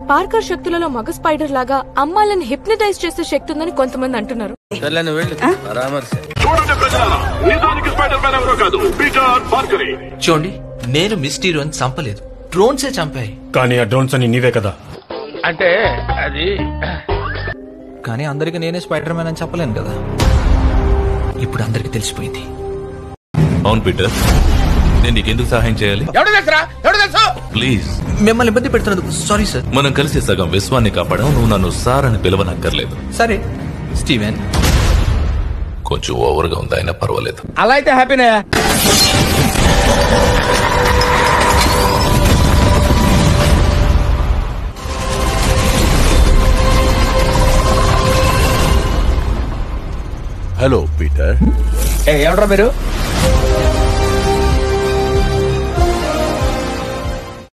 Parker శక్తులలో మగ spider లాగా అమ్మాయిలను హిప్నటైజ్ చేసే శక్తి ఉందని కొంతమంది అంటున్నారు. చూడండి ప్రజలారా నిజానికి స్పైడర్ మ్యాన్ ఎవరో కాదు పీటర్ పార్కరీ. చూడండి నేను మిస్టీరియోని చంపలేదు. డ్రోన్సే చంపాయి. కానీ ఆ డ్రోన్స్ అని నీవే కదా. అంటే అది కానీ అందరికి నేనే స్పైడర్ మ్యాన్ అని చెప్పలేను కదా. ఇప్పుడు అందరికి తెలిసిపోయింది. అవును పీటర్ నేను నీకెందుకు సహాయం చేయాలి? ఎవడు తెలుసురా ఎవడు ప్లీజ్. మిమ్మల్ని ఇబ్బంది పెడుతున్నందుకు సారీ సార్. మనం కలిసి సగం విశ్వాన్ని కాపాడాం నువ్వు నన్ను సార్ అని పిలవనక్కర్లేదు. సరే. స్టీవెన్. కొంచెం ఓవర్గా ఉంది అయినా పర్వాలేదు. అలా అయితే హ్యాపీనే? హలో పీటర్ ఎవడరా మీరు?